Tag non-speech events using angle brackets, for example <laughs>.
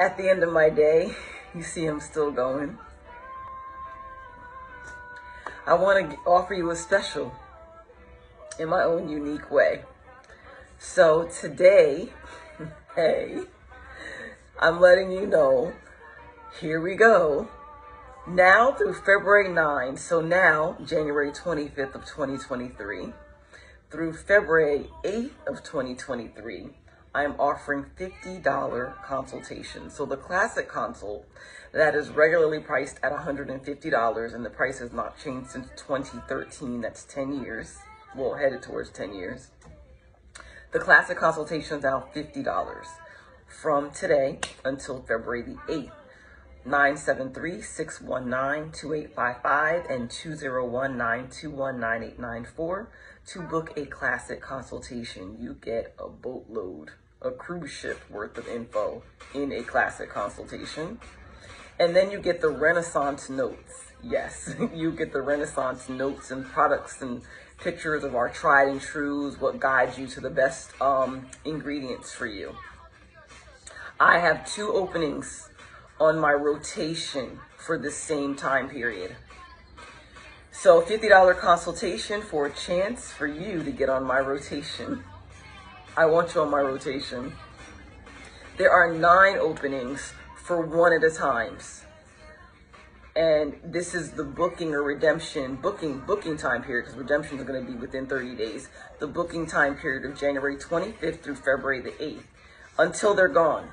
at the end of my day, you see I'm still going. I want to offer you a special in my own unique way. So today, <laughs> hey, I'm letting you know, here we go. Now through February 9, so now January 25th of 2023, through February 8th of 2023, I'm offering $50 consultation. So the classic consult that is regularly priced at $150 and the price has not changed since 2013. That's 10 years. Well, headed towards 10 years. The classic consultation is now $50 from today until February the 8th. 973-619-2855 and 201-921-9894 to book a classic consultation. You get a boatload, a cruise ship worth of info in a classic consultation. And then you get the Renaissance notes. Yes, <laughs> you get the Renaissance notes and products and pictures of our tried and trues, what guides you to the best um, ingredients for you. I have two openings on my rotation for the same time period. So $50 consultation for a chance for you to get on my rotation. I want you on my rotation. There are nine openings for one at a times. And this is the booking or redemption, booking, booking time period, because redemption is going to be within 30 days. The booking time period of January 25th through February the 8th until they're gone.